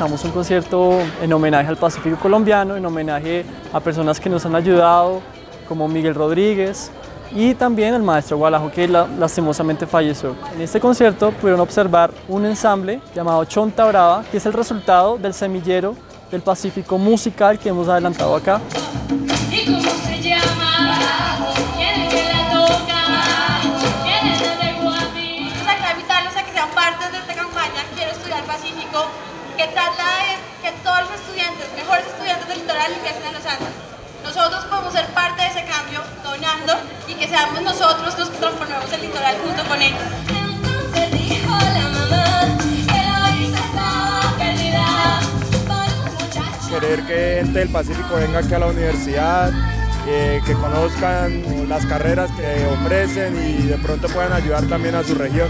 organizamos un concierto en homenaje al Pacífico colombiano, en homenaje a personas que nos han ayudado, como Miguel Rodríguez, y también el maestro Gualajo que lastimosamente falleció. En este concierto pudieron observar un ensamble llamado Chonta Brava, que es el resultado del semillero del Pacífico musical que hemos adelantado acá. Pacífico que trata de que todos los estudiantes, mejores estudiantes del litoral, ingresen en los Andes. Nosotros podemos ser parte de ese cambio, donando, y que seamos nosotros los que transformemos el litoral junto con ellos. Entonces dijo la mamá que la estaba perdida Querer que gente del Pacífico venga aquí a la universidad, que conozcan las carreras que ofrecen y de pronto puedan ayudar también a su región.